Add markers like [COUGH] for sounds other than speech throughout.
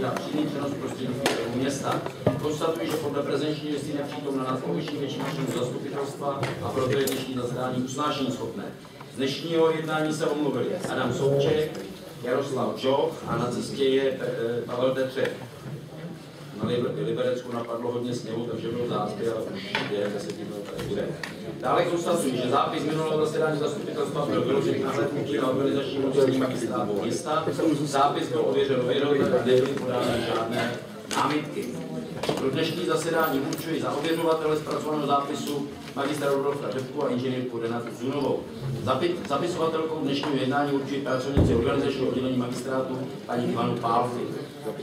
probíhá přímý přenos prostřednictvím města. Konstatuji, že podle prezenční listy nepřítomná nadpoloviční většina členů zastupitelstva a proto je dnešní zasedání usnášení schopné. Z dnešního jednání se omluvili Adam Souček, Jaroslav Čoch a na cestě je eh, Pavel Tetřek. Na Liberecku napadlo hodně sněhu, takže byl záspy, ale už během deseti minut tady bude. Dále konstatuji, že zápis minulého zasedání zastupitelstva byl vyložen na hlednutí na organizační území magistrátu města. Zápis byl ověřen věrově a nebyly podány žádné námitky. Pro dnešní zasedání určuji za ověřovatele zpracovaného zápisu magistra Rudolfa Řepku a inženýrku Renatu Zunovou. Zapisovatelkou dnešního jednání určuji pracovníci organizačního oddělení magistrátu paní Ivanu Pálfy.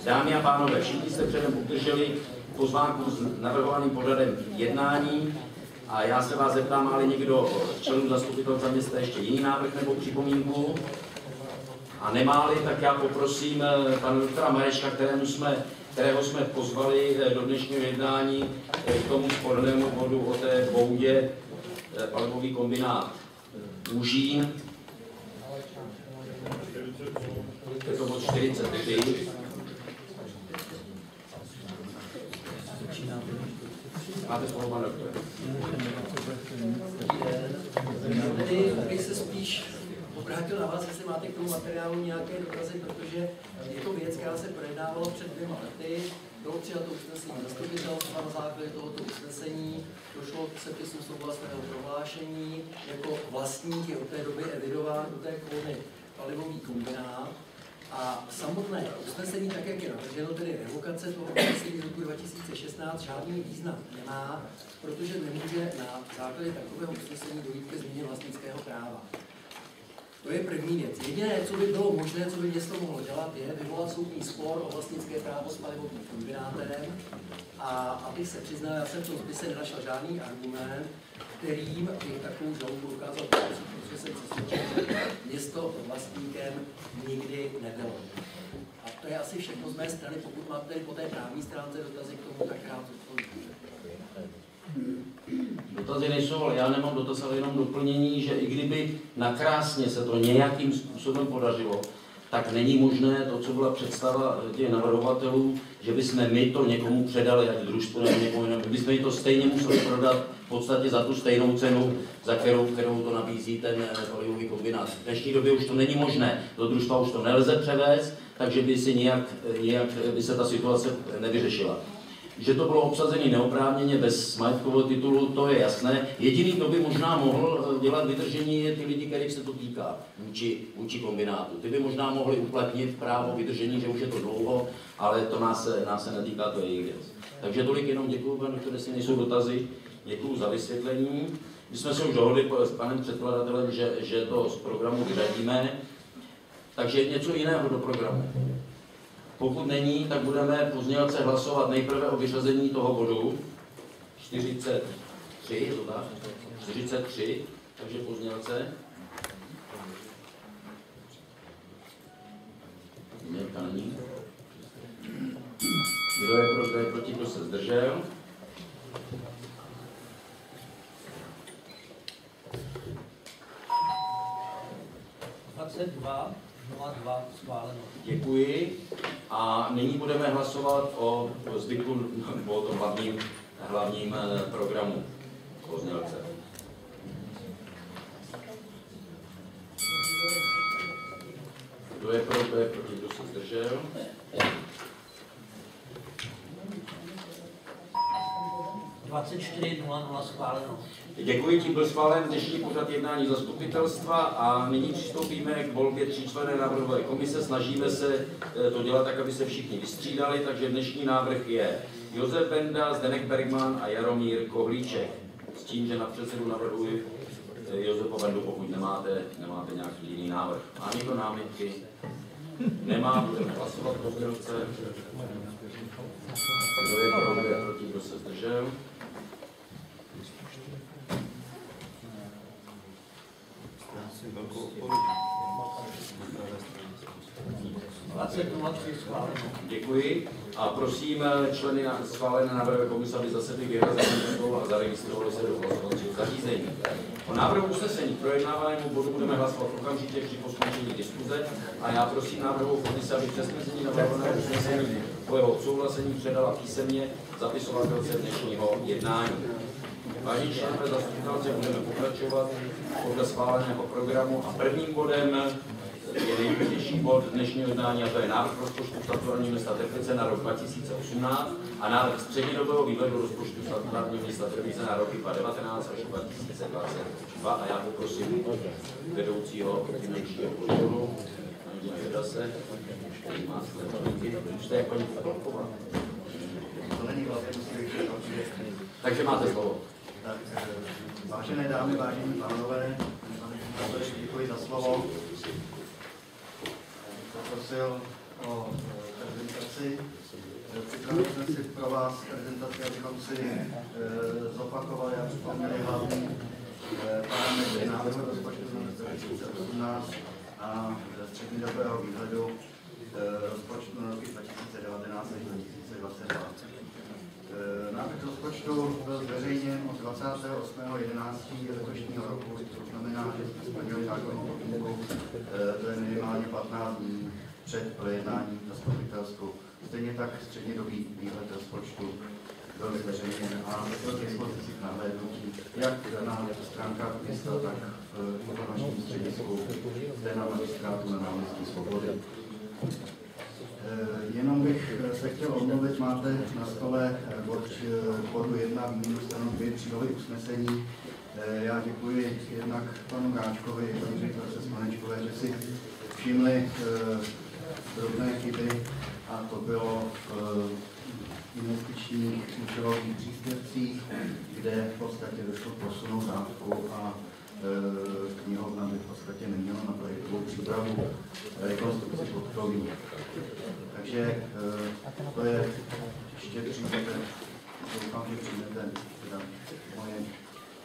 Dámy a pánové, všichni jste předem obdrželi pozvánku s navrhovaným pořadem jednání a já se vás zeptám, ale někdo členů zastupitelstva města ještě jiný návrh nebo připomínku. A nemáli, tak já poprosím eh, pana doktora Mareška, kterému jsme, kterého jsme pozvali eh, do dnešního jednání eh, k tomu spornému bodu o té boudě palivový kombinát Užín. Je to bod 43. Máte slovo, pane. Tady bych se spíš obrátil na vás, jestli máte k tomu materiálu nějaké dotazy, protože je to věc, která se projednávala před dvěma lety. Bylo přijato usnesení zastupitelstva na základě tohoto usnesení, došlo k sepisu souhlasného prohlášení, jako vlastník je od té doby evidován do té kolony palivový kombinát a samotné usnesení, tak jak je navrženo, tedy revokace toho usnesení z roku 2016, žádný význam nemá, protože nemůže na základě takového usnesení dojít ke změně vlastnického práva. To je první věc. Jediné, co by bylo možné, co by město mohlo dělat, je vyvolat soudní spor o vlastnické právo s palivovým kombinátem. A abych se přiznal, já jsem v tom spise nenašel žádný argument, kterým bych takovou žalobu dokázal přesvědčen, že město vlastníkem nikdy nebylo. A to je asi všechno z mé strany. Pokud máte po té právní stránce dotazy k tomu, tak rád odpovím. Dotazy nejsou, ale já nemám dotaz, ale jenom doplnění, že i kdyby nakrásně se to nějakým způsobem podařilo, tak není možné to, co byla představa těch navrhovatelů, že bychom my to někomu předali, ať družstvu nebo někomu jinému. My bychom to stejně museli prodat v podstatě za tu stejnou cenu, za kterou, kterou to nabízí ten eh, palivový kombinát. V dnešní době už to není možné, do družstva už to nelze převést, takže by, si nějak, eh, nějak by se ta situace nevyřešila že to bylo obsazené neoprávněně bez majetkového titulu, to je jasné. Jediný, kdo by možná mohl eh, dělat vydržení, je ty lidi, kterých se to týká vůči, vůči kombinátu. Ty by možná mohli uplatnit právo vydržení, že už je to dlouho, ale to nás se, nás se netýká, to je jejich věc. Takže tolik jenom děkuji, pane doktore, jestli nejsou dotazy, děkuji za vysvětlení. My jsme se už dohodli s panem předkladatelem, že, že to z programu vyřadíme, takže něco jiného do programu. Pokud není, tak budeme pozdělce hlasovat nejprve o vyřazení toho bodu 43, je to tak? 43, takže pozdělce. Kdo je pro, kdo je proti, kdo se zdržel? Dva. 02 schváleno. Děkuji. A nyní budeme hlasovat o zbytku, o tom hlavním, hlavním eh, programu Koznělce. Kdo je pro, kdo je proti, kdo se zdržel? schváleno. Děkuji, tím byl schválen dnešní pořad jednání zastupitelstva a nyní přistoupíme k volbě tříčlené návrhové komise. Snažíme se eh, to dělat tak, aby se všichni vystřídali, takže dnešní návrh je Josef Benda, Zdenek Bergman a Jaromír Kohlíček. S tím, že na předsedu navrhuji eh, Josefa Bendu, pokud nemáte, nemáte nějaký jiný návrh. Má někdo námitky? Nemá, budeme hlasovat po Kdo je pro, kdo je proti, kdo se zdržel? 20 schváleno. Děkuji a prosím eh, členy na schválené návrhové komise, aby zase ty a zaregistrovali se do hlasovacího zařízení. O návrhu usnesení projednávanému bodu budeme hlasovat okamžitě při poskončení diskuze a já prosím návrhovou komisi, aby přesnesení navrhovaného usnesení po jeho odsouhlasení předala písemně zapisovatelce dnešního jednání. Vážení členové zastupitelce, budeme pokračovat podle schváleného programu. A prvním bodem je nejdůležitější bod dnešního jednání a to je návrh rozpočtu statutárního města Teplice na rok 2018 a návrh střednědobého výhledu rozpočtu statutárního města Teplice na roky 2019 až 2022 a já poprosím vedoucího finančního podporu, paní Vedase, který má sledovníky, jste jako paní vlastně Takže máte slovo. Tak, vážené dámy, vážení pánové, děkuji za slovo. Poprosil o eh, prezentaci. Připravili jsme si pro vás prezentaci, abychom si eh, zopakovali a připomněli hlavní eh, parametry návrhu rozpočtu na rok 2018 a střednědobého výhledu eh, rozpočtu na roky 2019 až 2022. Eh, Návrh rozpočtu byl zveřejněn od 28.11. letošního roku, to znamená, že jsme splnili zákonnou podmínku, eh, to je minimálně 15 dní před projednáním zastupitelsku. Stejně tak střednědobý výhled rozpočtu byl zveřejněn a byl k dispozici k nahlédnutí jak na stránkách města, tak v informačním středisku zde na magistrátu na náměstí Svobody. Eh, Jenom bych eh, se chtěl omluvit, máte na stole eh, bod, bodu 1 výměnu stanu dvě přílohy usnesení. Já děkuji jednak panu Gáčkovi i paní ředitelce Smanečkové, že si všimli drobné chyby a to bylo v investičních účelových příspěvcích, kde v podstatě došlo k posunu dávku a knihovna by v podstatě neměla na projektovou přípravu rekonstrukci podkroví. Takže eh, to je ještě přijmete, doufám, že přijmete teda moje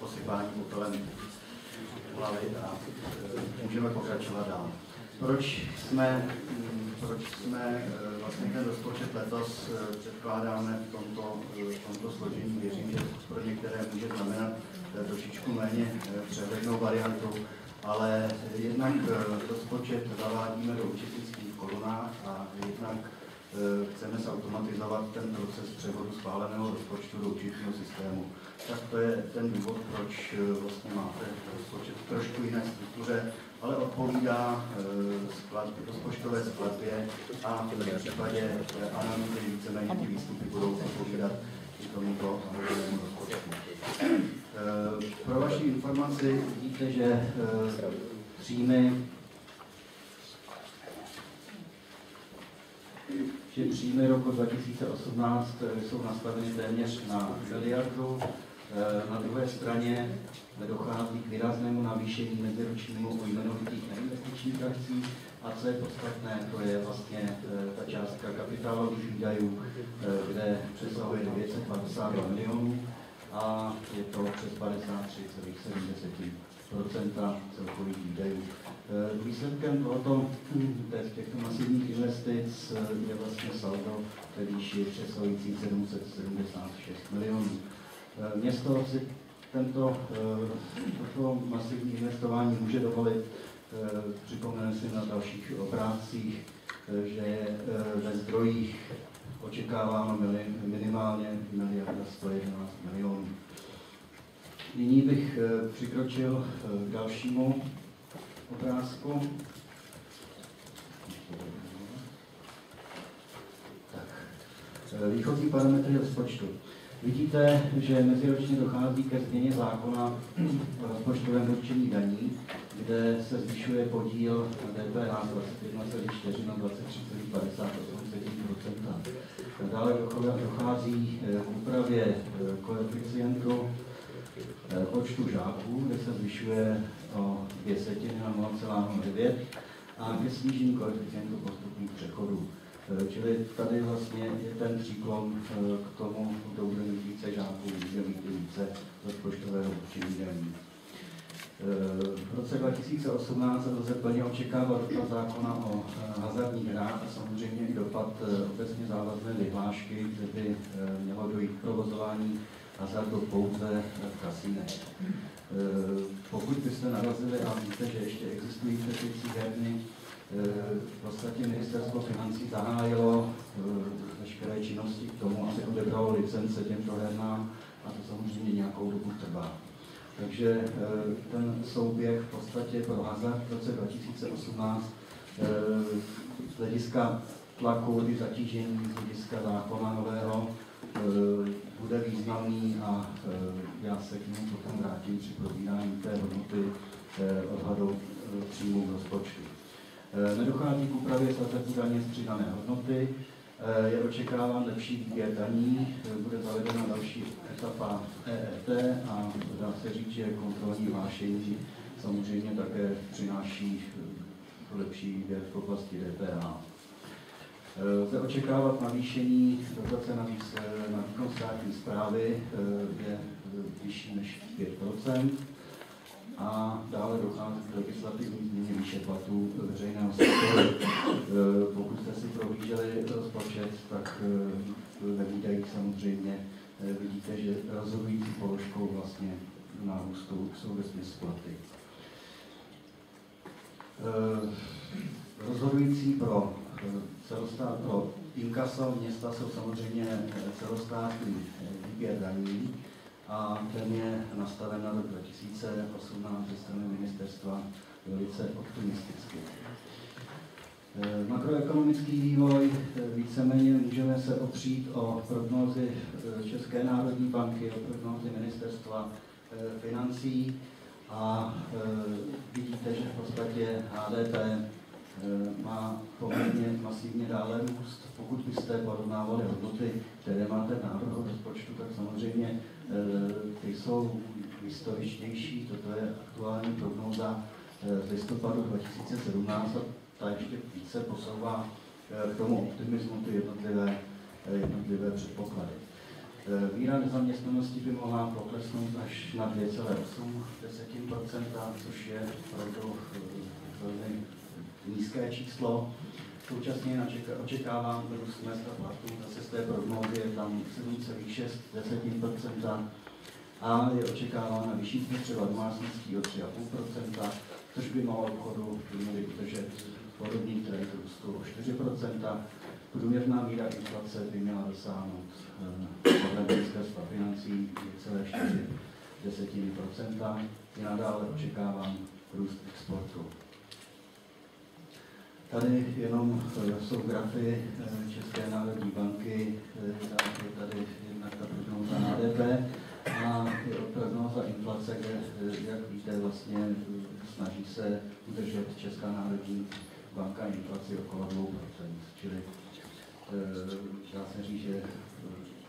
posypání popelem hlavy a eh, můžeme pokračovat dál. Proč jsme, proč jsme eh, vlastně ten rozpočet letos eh, předkládáme v tomto, eh, v tomto složení? Věřím, že pro některé může znamenat eh, trošičku méně eh, přehlednou variantu, ale jednak eh, rozpočet zavádíme do učitelských korunách a jednak eh, chceme zautomatizovat ten proces převodu schváleného rozpočtu do určitého systému. Tak to je ten důvod, proč vlastně máte rozpočet v trošku jiné struktuře, ale odpovídá eh, sklad, rozpočtové skladbě a v případě analýzy víceméně ty výstupy budou odpovídat i tomuto rozpočtu. Eh, Pro vaši informaci vidíte, že eh, příjmy že příjmy roku 2018 jsou nastaveny téměř na miliardu. Eh, Na druhé straně dochází k výraznému navýšení meziročnímu u jmenovitých neinvestičních akcí a co je podstatné, to je vlastně eh, ta částka kapitálových výdajů, eh, kde přesahuje 952 milionů a je to přes 53,7 celkových výdajů. Eh, Výsledkem tohoto, té- těchto masivních investic eh, je vlastně saldo ve výši přesahující 776 milionů. Eh, Město si tento, toto masivní investování může dovolit. Připomeneme si na dalších obrázcích, že ve zdrojích očekáváme mili- minimálně miliarda 111 milionů. Nyní bych eh, přikročil eh, k dalšímu obrázku. Tak. Eh, Výchozí parametry rozpočtu. Vidíte, že meziročně dochází ke změně zákona o rozpočtovém určení daní, kde se zvyšuje podíl DPH z 21,4 na 23,58 Dále dochází eh, k úpravě eh, koeficientu eh, počtu žáků, kde se zvyšuje o 2 setiny na 0,09 a ke snížení koeficientu postupných přechodů. Čili tady vlastně je ten příklon k tomu, kdo bude mít více žáků, bude mít více rozpočtového určení. Eh, V roce 2018 lze plně očekávat dopad zákona o eh, hazardních hrách a samozřejmě i dopad eh, obecně závazné vyhlášky, kde by mělo dojít provozování hazardu pouze v kasínech. Pokud byste narazili a víte, že ještě existují přepicí herny, v podstatě ministerstvo financí zahájilo veškeré činnosti k tomu, aby odebralo licence těmto hernám a to samozřejmě nějakou dobu trvá. Takže ten souběh v podstatě pro hazard v roce 2018 z hlediska tlaku i zatížení z hlediska zákona nového bude významný a já se k němu potom vrátím při probírání té hodnoty odhadu příjmu v rozpočtu. Nedochází k úpravě sazeb daně z přidané hodnoty, je očekáván lepší výběr daní, bude zavedena další etapa EET a dá se říct, že kontrolní hlášení samozřejmě také přináší lepší výběr v oblasti DPH. Lze očekávat navýšení dotace na, na výkon státní zprávy je vyšší než 5% a dále dochází k legislativní změně výše platů veřejného sektoru. Pokud jste si prohlíželi rozpočet, tak ve výdajích samozřejmě vidíte, že rozhodující položkou vlastně nárůstu jsou ve platy. Rozhodující pro celostát, pro inkaso města jsou samozřejmě celostátní výběr daní, a ten je nastaven na rok 2018 ze strany ministerstva velice optimisticky. Eh, makroekonomický vývoj eh, víceméně můžeme se opřít o prognózy eh, České národní banky, o prognózy ministerstva financí a vidíte, že v podstatě HDP má poměrně masivně dále růst. Pokud byste porovnávali hodnoty, které máte v návrhu rozpočtu, tak samozřejmě ty jsou historičtější, toto je aktuální prognóza z listopadu 2017 a ta ještě více posouvá eh, k tomu optimismu ty jednotlivé, jednotlivé předpoklady. Míra nezaměstnanosti by mohla poklesnout až na 2,8%, což je opravdu velmi nízké číslo. Současně očekávám růst mest a platů, zase z té prognózy je tam 7,6 a je očekávána vyšší spotřeba domácností o 3,5% což by mohlo obchodu měli udržet podobný trend růstu o 4 Průměrná míra inflace by měla dosáhnout eh, podle ministerstva financí 2,4 Je nadále očekávám růst exportu. Tady jenom eh, jsou grafy eh, České národní banky, je tady jednak ta prognóza HDP a prognóza inflace, kde, jak víte, vlastně snaží se udržet Česká národní banka inflaci okolo 2%. Čili dá se říct, že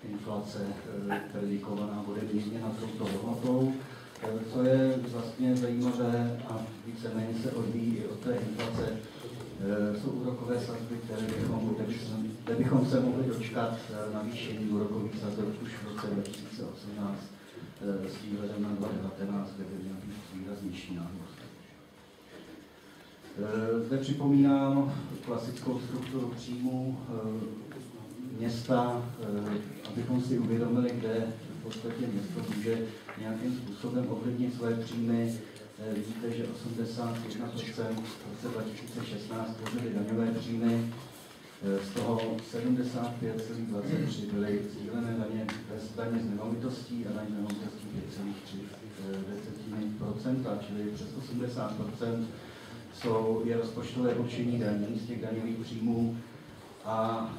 inflace predikovaná bude na touto hodnotou. Co je vlastně zajímavé a víceméně se odvíjí od té inflace, Eh, jsou úrokové sazby, které bychom, kde bychom se mohli dočkat eh, navýšení úrokových sazeb už v roce 2018 eh, s výhledem na 2019, kde by měl být výraznější nárůst. Zde připomínám klasickou strukturu příjmů města, abychom si uvědomili, kde v podstatě město může nějakým způsobem ovlivnit své příjmy, Eh, vidíte, že 81% v roce 2016 tvořily daňové příjmy, eh, z toho 75,23 byly sdílené daně daně z nemovitostí a daně z nemovitostí 5,3%, eh, čili přes 80% jsou, je rozpočtové určení daní z těch daňových příjmů a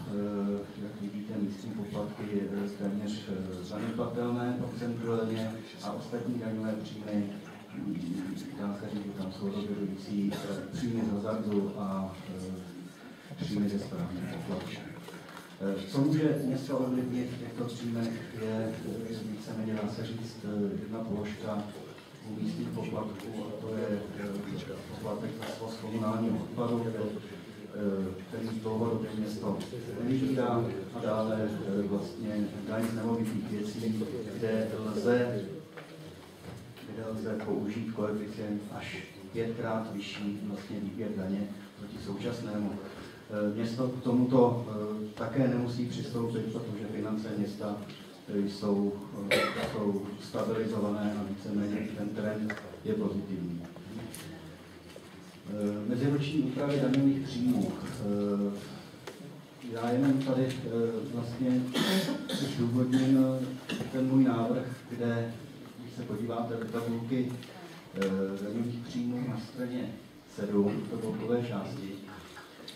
jak vidíte, místní poplatky téměř zanedbatelné procentuálně a ostatní daňové příjmy dá se říct, tam jsou rozhodující příjmy z hazardu a příjmy ze správní poplatku. Eh, co může město ovlivnit v těchto příjmech, je víceméně, dá se říct, jedna položka místních poplatků, a to je poplatek za svoz komunálního odpadu, který dlouhodobě město nevybírá a dále vlastně daň z nemovitých věcí, kde lze kde lze použít koeficient až pětkrát vyšší vlastně výběr daně proti současnému. Město k tomuto také nemusí přistoupit, protože finance města jsou, jsou stabilizované a víceméně ten trend je pozitivní. Meziroční úpravy daňových příjmů. Já jenom tady vlastně zdůvodním ten můj návrh, kde, když se podíváte do tabulky daňových příjmů na straně 7, to blokové části,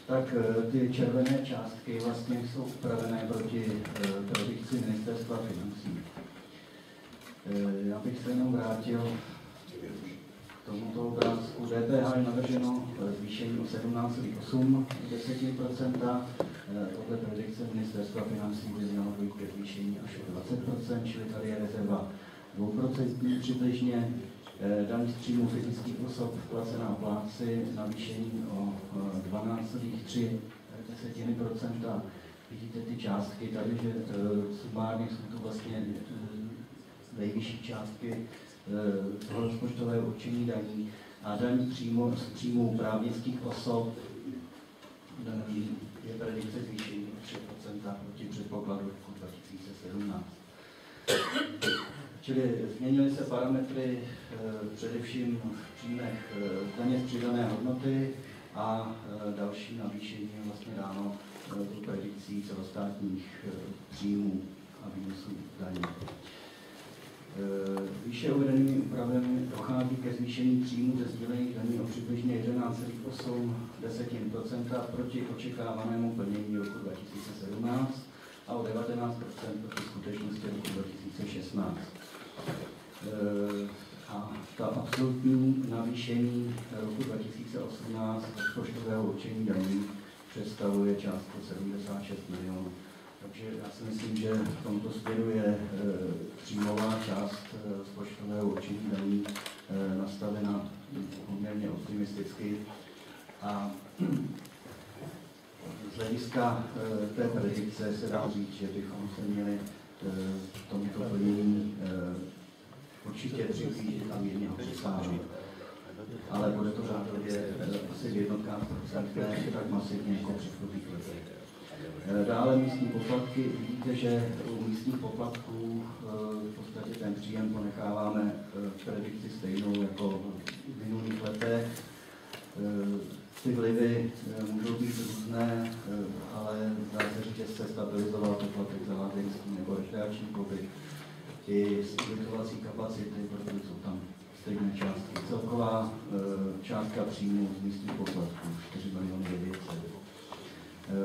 tak ty červené částky vlastně jsou upravené proti predikci ministerstva financí. Já bych se jenom vrátil k tomuto obrázku. DPH je navrženo zvýšení o 17,8 Podle predikce ministerstva financí by mělo být ke zvýšení až o 20% čili tady je rezerva 2% přibližně. Daň z příjmu fyzických osob placená plátci navýšení o 12,3 Vidíte ty částky tady, že sumárně jsou to vlastně nejvyšší částky toho rozpočtového určení daní a daň přímo z příjmu právnických osob je predikce zvýšení o 3% proti předpokladu roku 2017. Čili změnily se parametry především v příjmech daně z přidané hodnoty a další navýšení je vlastně dáno tu predikcí celostátních příjmů a výnosů daní. Výše uvedenými úpravami dochází ke zvýšení příjmů ze sdílených daní o přibližně 11,8% proti očekávanému plnění roku 2017 a o 19% proti skutečnosti roku 2016. A ta absolutní navýšení roku 2018 rozpočtového určení daní představuje částku 76 milionů. Takže já si myslím, že v tomto směru je e, příjmová část e, rozpočtového určení daní nastavena poměrně optimisticky. A [CLEARS THROAT] z hlediska té predikce se dá říct, že bychom se měli tomuto plnění určitě přiblížit a mírně ho přesáhnout. Ale bude to řádově asi v jednotkách procent, tak masivně jako předchozích letech. Dále místní poplatky. Vidíte, že u místních poplatků v podstatě ten příjem ponecháváme v predikci stejnou jako v minulých letech. Ty vlivy můžou být různé, ale dá se říct, že se stabilizoval poplatek za lázeňský nebo rekreační pobyt. I ubytovací kapacity, protože jsou tam stejné částky. Celková částka příjmu z místních poplatků 4 miliony 900.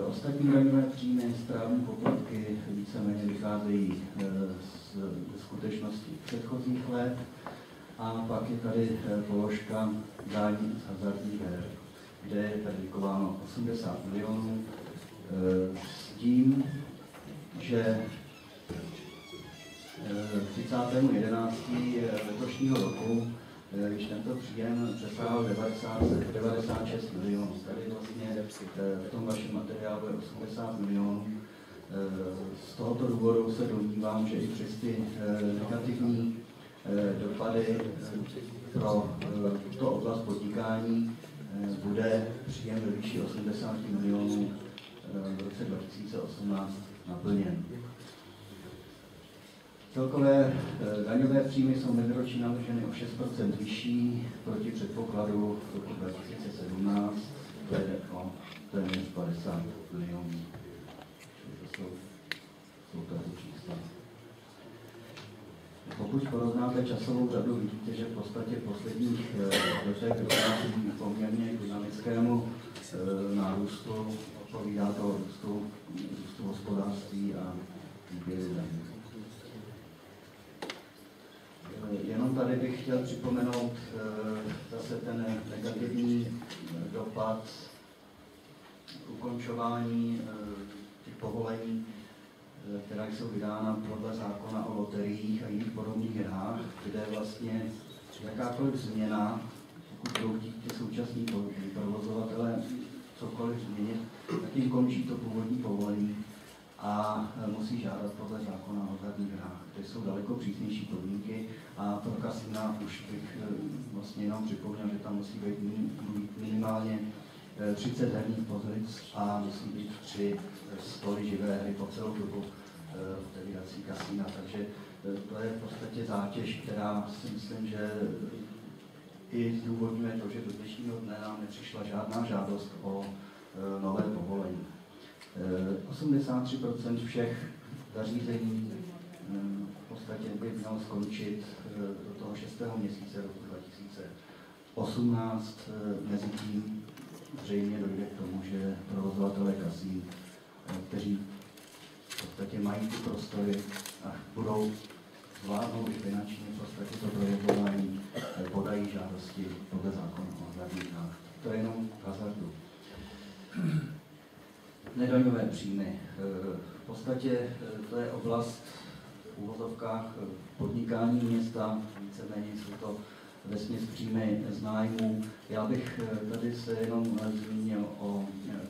Ostatní daňové příjmy, správní poplatky víceméně vycházejí z skutečnosti předchozích let. A pak je tady položka daň z hazardních her, kde je predikováno 80 milionů s tím, že 30.11. letošního roku když tento příjem přesáhl 96 milionů. Tady vlastně v tom vašem materiálu je 80 milionů. Z tohoto důvodu se domnívám, že i přes ty negativní dopady pro tuto oblast podnikání bude příjem ve výši 80 milionů v roce 2018 naplněn. Celkové eh, daňové příjmy jsou meziročně navrženy o 6% vyšší proti předpokladu roku 2017, to je o téměř 50 milionů. To jsou, jsou to čísla. Pokud porovnáte časovou řadu, vidíte, že v podstatě posledních eh, letech dochází poměrně k dynamickému eh, nárůstu, odpovídá to růstu, růstu hospodářství a výběru daní. Jenom tady bych chtěl připomenout eh, zase ten negativní eh, dopad ukončování eh, těch povolení, která jsou vydána podle zákona o loteriích a jiných podobných hrách, kde vlastně jakákoliv změna, pokud budou ty současní provozovatele cokoliv změnit, tak jim končí to původní povolení a musí žádat podle zákona o hazardních hrách. To jsou daleko přísnější podmínky a pro kasina už bych eh, vlastně jenom připomněl, že tam musí být minimálně 30 eh, herních pozic a musí být tři stoly živé hry po celou dobu otevírací kasína, takže to je v podstatě zátěž, která si myslím, že i zdůvodňuje to, že do dnešního dne nám nepřišla žádná žádost o nové povolení. 83% všech zařízení v podstatě by mělo skončit do toho 6. měsíce roku 2018. Mezi tím zřejmě dojde k tomu, že provozovatelé kasín, kteří v podstatě mají ty prostory a budou zvládnout i finančně v podstatě to provozování, podají žádosti podle zákona o hazardních To je jenom hazardu. Nedaňové příjmy. V podstatě to je oblast v úvozovkách podnikání města, víceméně jsou to ve směs příjmy z nájmu. Já bych tady se jenom zmínil o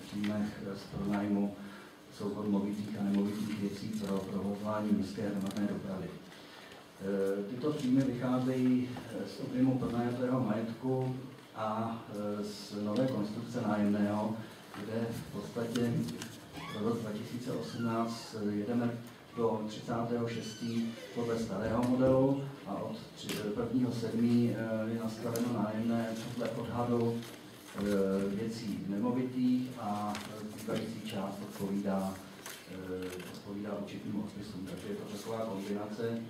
příjmech z pronájmu soubor movitých a nemovitých věcí pro provozování městské hromadné dopravy. Tyto příjmy vycházejí z objemu pronajatého majetku a z nové konstrukce nájemného, kde v podstatě rok 2018 jedeme do 36. podle starého modelu a od 1.7. je nastaveno nájemné podle odhadu věcí nemovitých a zbývající část odpovídá, odpovídá určitým odpisům. Takže je to taková kombinace.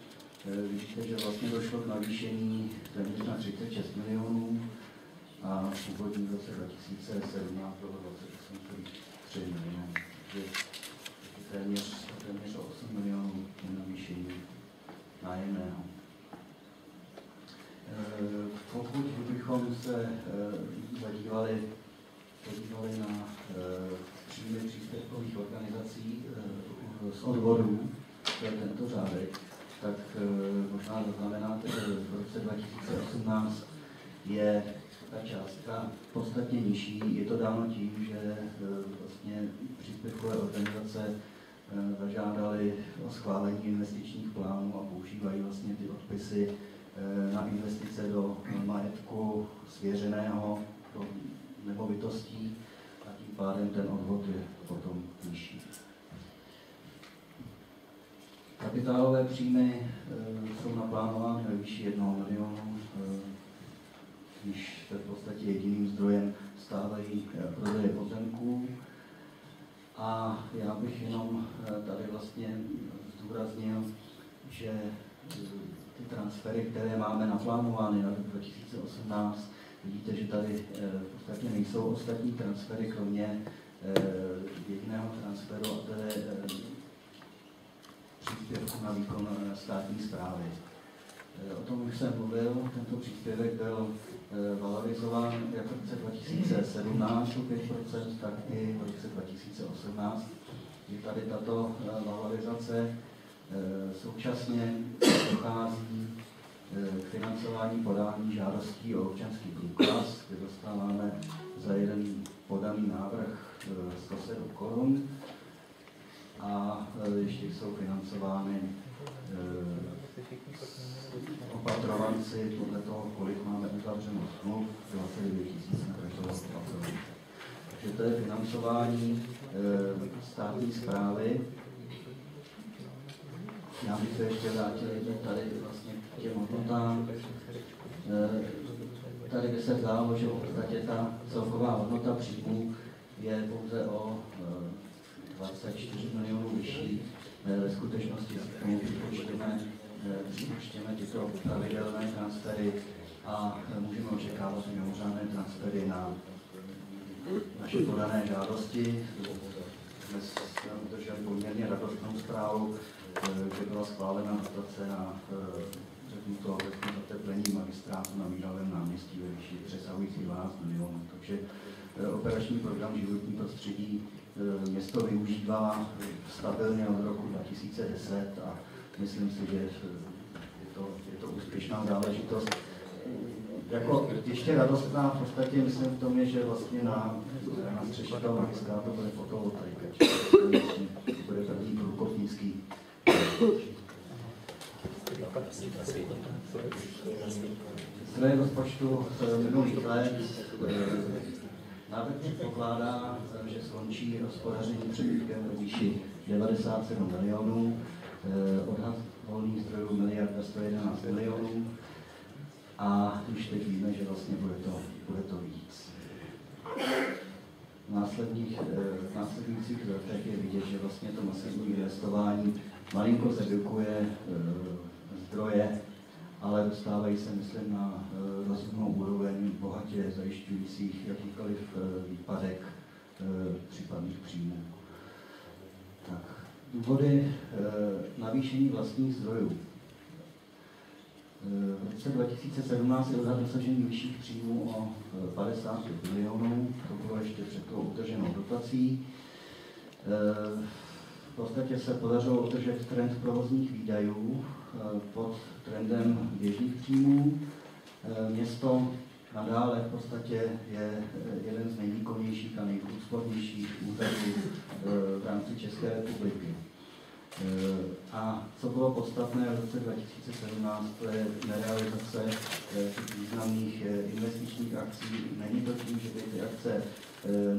Vidíte, že vlastně došlo k navýšení téměř na 36 milionů a v původním roce 2017 bylo 28,3 milionů. Takže téměř, téměř 8 milionů navýšení nájemného. Pokud bychom se zadívali, podívali na příjmy příspěvkových organizací z odvodů, to je tento řádek, tak možná zaznamenáte, že v roce 2018 je ta částka podstatně nižší. Je to dáno tím, že vlastně příspěvkové organizace zažádali o schválení investičních plánů a používají vlastně ty odpisy na investice do majetku svěřeného, do nemovitostí a tím pádem ten odvod je potom nižší. Kapitálové příjmy jsou naplánovány ve výši 1 milionu, když v podstatě jediným zdrojem stávají prodeje pozemků. A já bych jenom tady vlastně zdůraznil, že ty transfery, které máme naplánovány na rok 2018, vidíte, že tady v podstatě nejsou ostatní transfery, kromě jediného transferu, a to je příspěvku na výkon státní zprávy. O tom už jsem mluvil, tento příspěvek byl valorizován jak v roce 2017 o 5%, tak i v roce 2018. Je tady tato valorizace. Současně dochází k financování podání žádostí o občanský průkaz, kde dostáváme za jeden podaný návrh 107 korun a ještě jsou financovány opatrovanci podle toho, kolik máme uzavřeno smluv, 29 tisíc na každého opatrovance. Takže to je financování e, státní zprávy. Já bych se ještě vrátil tady vlastně k těm hodnotám. E, tady by se zdálo, že v podstatě ta celková hodnota příjmů je pouze o e, 24 milionů vyšší. Ve skutečnosti si k tomu připočteme tyto pravidelné transfery a můžeme očekávat mimořádné transfery na naše podané žádosti. Jsme udrželi poměrně radostnou zprávu, že byla schválena dotace na řeknu to, zateplení magistrátu na Míravém náměstí ve výši přesahující 12 milionů. Takže operační program životní prostředí město využívá stabilně od roku 2010 a myslím si, že je to, je to úspěšná záležitost. Jako ještě radostná v podstatě myslím v tom je, že vlastně na, na střeše toho magistrátu bude fotovoltaika. Bude první průkopnický. Zdroje rozpočtu minulých let návrh předpokládá, že skončí hospodaření přebytkem ve výši 97 milionů, odhad volných zdrojů miliarda 111 milionů a už teď víme, že vlastně bude to, bude to víc. V následních, v následujících letech je vidět, že vlastně to masivní investování malinko zredukuje zdroje ale dostávají se, myslím, na eh, rozumnou úroveň bohatě zajišťujících jakýkoliv eh, výpadek eh, případných příjmů. Tak, důvody navýšení vlastních zdrojů. V roce 2017 je odhad dosažení vyšších příjmů o 50 milionů, to bylo ještě před tou utrženou dotací. V podstatě se podařilo udržet trend provozních výdajů Eh, pod trendem běžných příjmů. Eh, město nadále v podstatě je eh, jeden z nejvýkonnějších a nejúspornějších úřadů v rámci České republiky. A co bylo podstatné v roce 2017, to je nerealizace těch významných investičních akcí. Není to tím, že by ty akce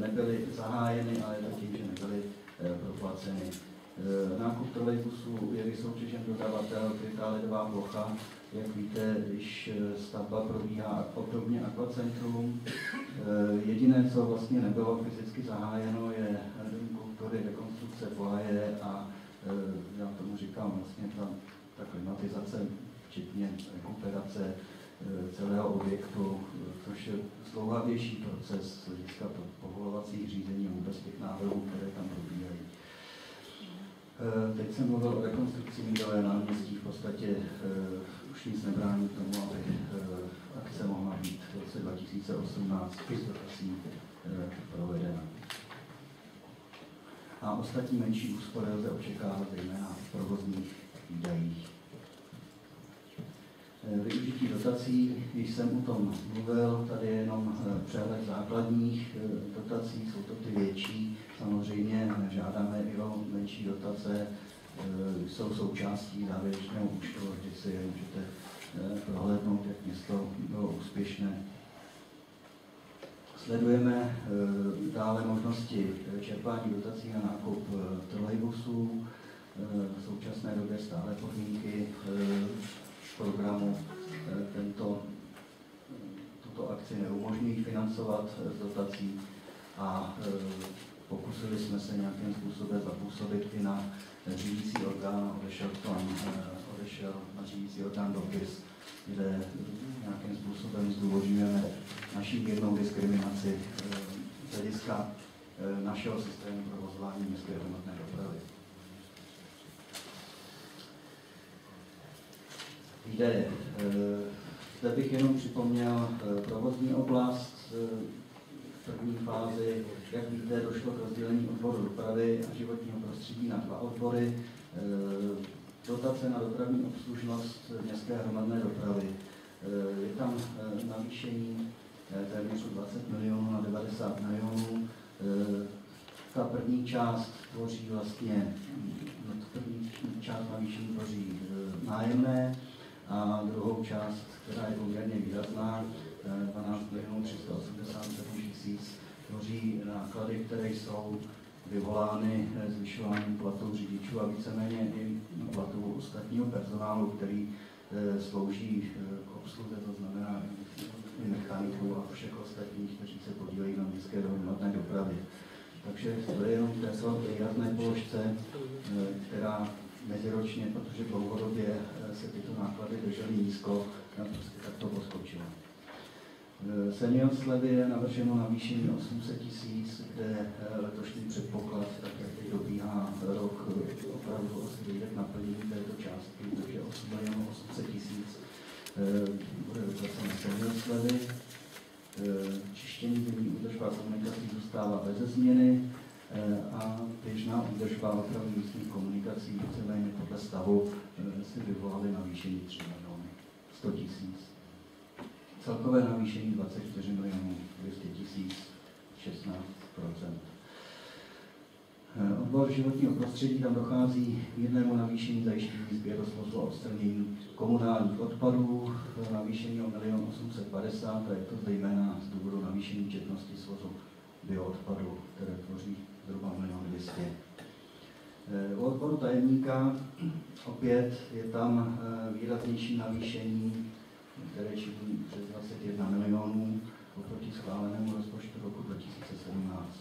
nebyly zahájeny, ale to tím, že nebyly proplaceny. Eh, nákup trolejbusů je vysoutěžen dodavatel, krytá ledová plocha. Jak víte, když eh, stavba probíhá obdobně akvacentrum, eh, jediné, co vlastně nebylo fyzicky zahájeno, je Dům kultury, rekonstrukce pohaje a já tomu říkám vlastně ta, ta klimatizace, včetně rekuperace celého objektu, což je zdlouhavější proces z hlediska povolovacích řízení vůbec těch návrhů, které tam probíhají. Eh, teď jsem mluvil o rekonstrukci Mídové náměstí, v podstatě už nic nebrání tomu, aby akce mohla být v roce 2018 s dotací provedena. A ostatní menší úspory lze očekávat zejména v provozních výdajích. Využití dotací, když jsem o tom mluvil, tady je jenom přehled základních dotací, jsou to ty větší, Samozřejmě žádáme i o menší dotace, jsou součástí závěrečného účtu, kdy si je můžete prohlédnout, jak město bylo úspěšné. Sledujeme dále možnosti čerpání dotací na nákup trolejbusů. V současné době stále podmínky programu tento, tuto akci neumožňují financovat z dotací a pokusili jsme se nějakým způsobem zapůsobit i na řídící orgán, odešel, eh, odešel na řídící orgán dopis, kde nějakým způsobem zdůvodňujeme naší jednou diskriminaci eh, z hlediska eh, našeho systému provozování městské hromadné dopravy. Výdaje. Zde bych jenom připomněl provozní oblast, první fázi, jak víte, došlo k rozdělení odboru dopravy a životního prostředí na dva odbory. Dotace na dopravní obslužnost městské hromadné dopravy. Je tam navýšení téměř 20 milionů na 90 milionů. Ta první část tvoří vlastně, no, první část navýšení tvoří nájemné a druhou část, která je poměrně výrazná, 12 milionů 387 tisíc tvoří náklady, které jsou vyvolány zvyšováním platů řidičů a víceméně i platů ostatního personálu, který eh, slouží eh, k obsluze, to znamená i mechaniků a všech ostatních, kteří se podílejí na městské hromadné dopravě. Takže to je jenom této výrazné položce, eh, která meziročně, protože dlouhodobě se tyto náklady držely nízko, prostě takto poskočila. Senior slevy je navrženo navýšení 800 tisíc, kde eh, letošní předpoklad, tak jak teď dobíhá rok, opravdu asi dojde k naplnění této částky, takže 8 milionů 800 tisíc eh, bude vyplaceno senior slevy. Eh, čištění zemní údržba komunikací zůstává bez změny a běžná údržba opravdu místních komunikací víceméně podle stavu si vyvolaly navýšení 3 miliony 100 tisíc. Celkové navýšení 24 milionů 200 tisíc, 16 eh, Odbor životního prostředí tam dochází k jednému navýšení zajištění sběrosvozu a odstranění komunálních odpadů, navýšení o 1 850 a je to zejména z důvodu navýšení četnosti svozu bioodpadu, které tvoří zhruba 1 200 000. podporu tajemníka opět je tam eh, výraznější navýšení, které činí přes 21 milionů oproti schválenému rozpočtu roku 2017.